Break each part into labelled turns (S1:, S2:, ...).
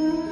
S1: Mm-hmm.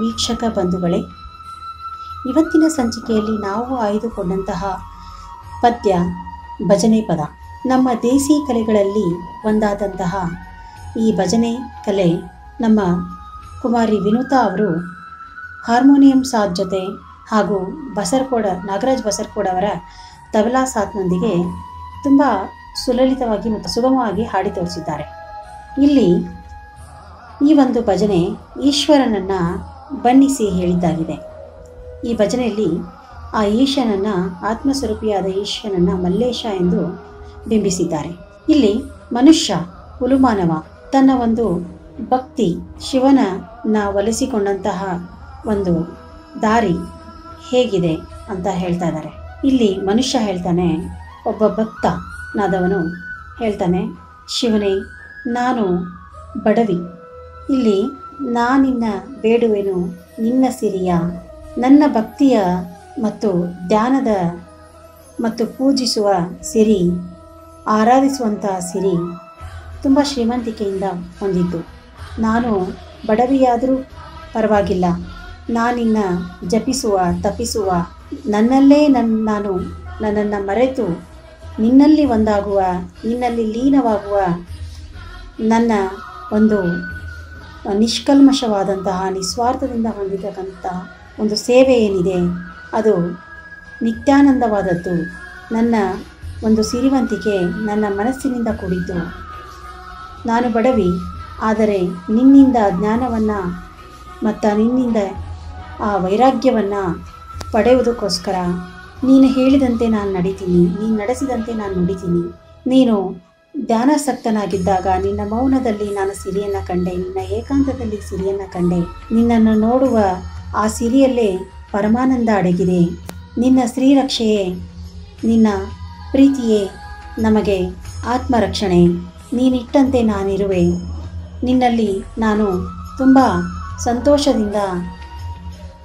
S2: ವೀಕ್ಷಕ ಬಂಧುಗಳೇ, ಇವತ್ತಿನ ಸಂಚಿಕೆಯಲ್ಲಿ ನಾವು ಆಯ್ದುಕೊಂಡಂತಹ ಪದ್ಯ ಭಜನೆ ಪದ. ನಮ್ಮ ದೇಸಿ ಕಲೆಗಳಲ್ಲಿ ಒಂದಾದಂತಹ ಈ ಭಜನೆ ಕಲೆ ನಮ್ಮ ಕುಮಾರಿ ವಿನುತಾ ಅವರು ಹಾರ್ಮೋನಿಯಂ ಸಾಥ್ ಜೊತೆ ಹಾಗೂ ಬಸರ್ಕೋಡ, ನಾಗರಾಜ್ ಬಸರಕೋಡ ಅವರ ತಬಲಾ ಸಾಥ್ನೊಂದಿಗೆ ತುಂಬ ಸುಲಲಿತವಾಗಿ ಮತ್ತು ಸುಗಮವಾಗಿ ಹಾಡಿ ತೋರಿಸಿದ್ದಾರೆ. ಇಲ್ಲಿ ಈ ಒಂದು ಭಜನೆ ಈಶ್ವರನನ್ನು ಬಣ್ಣಿಸಿ ಹೇಳಿದ್ದಾಗಿದೆ. ಈ ಭಜನೆಯಲ್ಲಿ ಆ ಈಶನನ್ನು ಆತ್ಮಸ್ವರೂಪಿಯಾದ ಈಶ್ವರನನ್ನು ಮಲ್ಲೇಶ ಎಂದು ಬಿಂಬಿಸಿದ್ದಾರೆ. ಇಲ್ಲಿ ಮನುಷ್ಯ, ಹುಲುಮಾನವ, ತನ್ನ ಒಂದು ಭಕ್ತಿ ಶಿವನನ್ನ ಒಲಿಸಿಕೊಂಡಂತಹ ಒಂದು ದಾರಿ ಹೇಗಿದೆ ಅಂತ ಹೇಳ್ತಾ ಇದ್ದಾರೆ. ಇಲ್ಲಿ ಮನುಷ್ಯ ಹೇಳ್ತಾನೆ, ಒಬ್ಬ ಭಕ್ತ ನಾದವನು ಹೇಳ್ತಾನೆ, ಶಿವನೇ, ನಾನು ಬಡವಿ. ಇಲ್ಲಿ ನಾನಿನ್ನ ಬೇಡುವೆನು, ನಿನ್ನ ಸಿರಿಯ, ನನ್ನ ಭಕ್ತಿಯ ಮತ್ತು ಧ್ಯಾನದ ಮತ್ತು ಪೂಜಿಸುವ ಸಿರಿ ಆರಾಧಿಸುವಂತಹ ಸಿರಿ ತುಂಬ ಶ್ರೀಮಂತಿಕೆಯಿಂದ ಹೊಂದಿದ್ದು. ನಾನು ಬಡವಿಯಾದರೂ ಪರವಾಗಿಲ್ಲ. ನಾನಿನ್ನ ಜಪಿಸುವ ತಪಿಸುವ ನನ್ನಲ್ಲೇ ನನ್ನ ನಾನು ನನ್ನನ್ನು ಮರೆತು ನಿನ್ನಲ್ಲಿ ಒಂದಾಗುವ, ನಿನ್ನಲ್ಲಿ ಲೀನವಾಗುವ ನನ್ನ ಒಂದು ನಿಷ್ಕಲ್ಮಶವಾದಂತಹ, ನಿಸ್ವಾರ್ಥದಿಂದ ಹೊಂದಿರತಕ್ಕಂಥ ಒಂದು ಸೇವೆ ಏನಿದೆ, ಅದು ನಿತ್ಯಾನಂದವಾದದ್ದು. ನನ್ನ ಒಂದು ಸಿರಿವಂತಿಕೆ ನನ್ನ ಮನಸ್ಸಿನಿಂದ ಕೂಡಿದ್ದು ನಾನು ಬಡವಿ, ಆದರೆ ನಿನ್ನಿಂದ ಜ್ಞಾನವನ್ನು ಮತ್ತು ನಿನ್ನಿಂದ ಆ ವೈರಾಗ್ಯವನ್ನು ಪಡೆಯುವುದಕ್ಕೋಸ್ಕರ ನೀನು ಹೇಳಿದಂತೆ ನಾನು ನಡೀತೀನಿ, ನೀನು ನಡೆಸಿದಂತೆ ನಾನು ನುಡಿತೀನಿ. ನೀನು ಧ್ಯಾನಾಸಕ್ತನಾಗಿದ್ದಾಗ ನಿನ್ನ ಮೌನದಲ್ಲಿ ನಾನು ಸಿರಿಯನ್ನು ಕಂಡೆ, ನಿನ್ನ ಏಕಾಂತದಲ್ಲಿ ಸಿರಿಯನ್ನು ಕಂಡೆ. ನಿನ್ನನ್ನು ನೋಡುವ ಆ ಸಿರಿಯಲ್ಲೇ ಪರಮಾನಂದ ಅಡಗಿದೆ. ನಿನ್ನ ಸ್ತ್ರೀರಕ್ಷೆಯೇ, ನಿನ್ನ ಪ್ರೀತಿಯೇ ನಮಗೆ ಆತ್ಮರಕ್ಷಣೆ. ನೀನಿಟ್ಟಂತೆ ನಾನಿರುವೆ. ನಿನ್ನಲ್ಲಿ ನಾನು ತುಂಬ ಸಂತೋಷದಿಂದ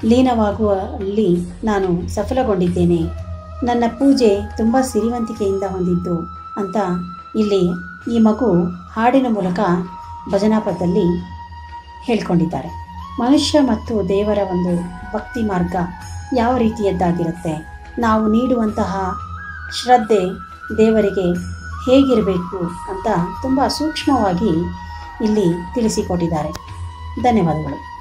S2: ಲೀನವಾಗುವಲ್ಲಿ ನಾನು ಸಫಲಗೊಂಡಿದ್ದೇನೆ. ನನ್ನ ಪೂಜೆ ತುಂಬ ಸಿರಿವಂತಿಕೆಯಿಂದ ಹೊಂದಿದ್ದು ಅಂತ ಇಲ್ಲಿ ಈ ಮಗು ಹಾಡಿನ ಮೂಲಕ ಭಜನಾ ಪದದಲ್ಲಿ ಹೇಳ್ಕೊಂಡಿದ್ದಾರೆ. ಮನುಷ್ಯ ಮತ್ತು ದೇವರ ಒಂದು ಭಕ್ತಿ ಮಾರ್ಗ ಯಾವ ರೀತಿಯದ್ದಾಗಿರುತ್ತೆ? ನಾವು ನೀಡುವಂತಹ ಶ್ರದ್ಧೆ ದೇವರಿಗೆ ಹೇಗಿರಬೇಕು ಅಂತ ತುಂಬ ಸೂಕ್ಷ್ಮವಾಗಿ ಇಲ್ಲಿ ತಿಳಿಸಿಕೊಟ್ಟಿದ್ದಾರೆ. ಧನ್ಯವಾದಗಳು.